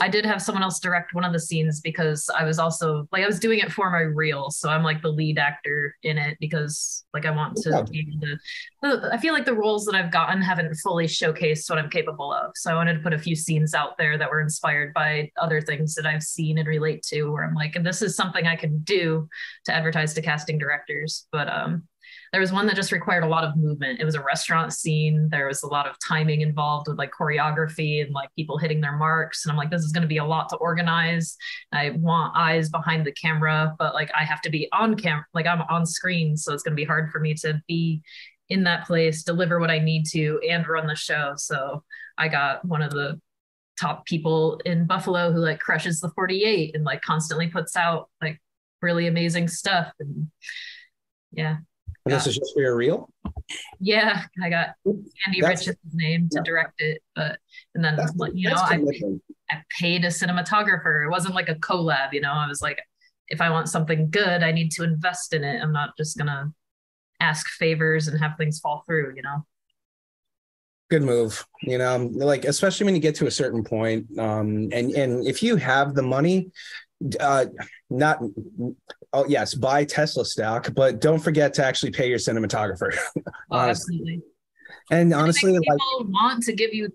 I did have someone else direct one of the scenes because I was also like I was doing it for my reel, so I'm like the lead actor in it because like I want to Yeah. be able to. I feel like the roles that I've gotten haven't fully showcased what I'm capable of, so I wanted to put a few scenes out there that were inspired by other things that I've seen and relate to, where I'm like, and this is something I can do to advertise to casting directors, but um. There was one that just required a lot of movement. It was a restaurant scene. There was a lot of timing involved with like choreography and like people hitting their marks. And I'm like, this is going to be a lot to organize. I want eyes behind the camera, but like I have to be on camera, like I'm on screen. So it's going to be hard for me to be in that place, deliver what I need to, and run the show. So I got one of the top people in Buffalo who like crushes the 48 and like constantly puts out like really amazing stuff. And yeah. And this is just for your reel. Yeah, I got Andy That's- Rich's name to yeah. direct it, but and then you know I. I paid a cinematographer. It wasn't like a collab, you know. I was like, if I want something good, I need to invest in it. I'm not just gonna ask favors and have things fall through, you know. good move you know like especially when you get to a certain point um and and if you have the money uh not oh yes buy tesla stock but don't forget to actually pay your cinematographer Oh, Honestly. absolutely. and honestly think like want to give you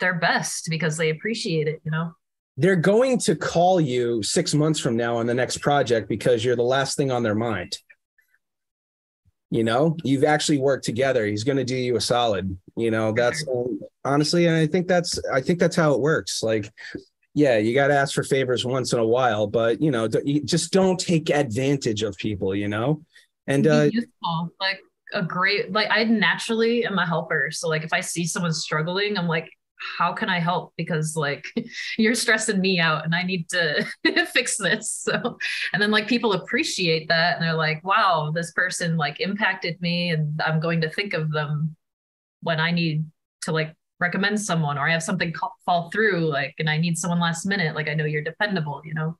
their best because they appreciate it, you know. they're going to call you six months from now on the next project because you're the last thing on their mind you know you've actually worked together he's going to do you a solid you know that's honestly and i think that's i think that's how it works like yeah you got to ask for favors once in a while but you know you just don't take advantage of people you know and uh useful, like a great like I naturally am a helper. So like if I see someone struggling, I'm like, how can I help? Because like you're stressing me out and I need to fix this. So and then like people appreciate that and they're like, wow, this person like impacted me and I'm going to think of them when I need to like recommend someone or I have something ca- fall through like and I need someone last minute. Like I know you're dependable, you know.